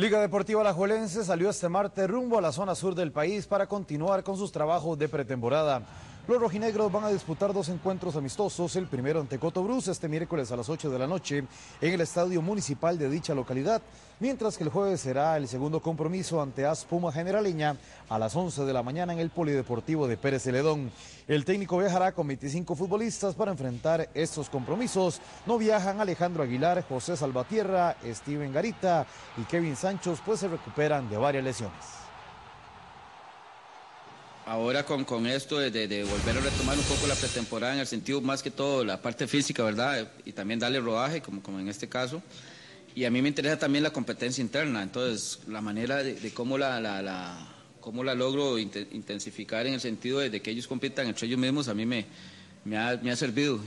Liga Deportiva Alajuelense salió este martes rumbo a la zona sur del país para continuar con sus trabajos de pretemporada. Los rojinegros van a disputar dos encuentros amistosos, el primero ante Cotobruz este miércoles a las 8 de la noche en el estadio municipal de dicha localidad, mientras que el jueves será el segundo compromiso ante Aspuma Generaleña a las 11 de la mañana en el Polideportivo de Pérez Celedón. El técnico viajará con 25 futbolistas para enfrentar estos compromisos. No viajan Alejandro Aguilar, José Salvatierra, Steven Garita y Kevin Sanchos, pues se recuperan de varias lesiones ahora con, con esto de, de, volver a retomar un poco la pretemporada en el sentido más que todo la parte física, ¿verdad? Y también darle rodaje, como, como en este caso. Y a mí me interesa también la competencia interna, entonces la manera de, cómo la, la, la, cómo la logro intensificar en el sentido de, que ellos compitan entre ellos mismos a mí me, me, ha, me ha servido.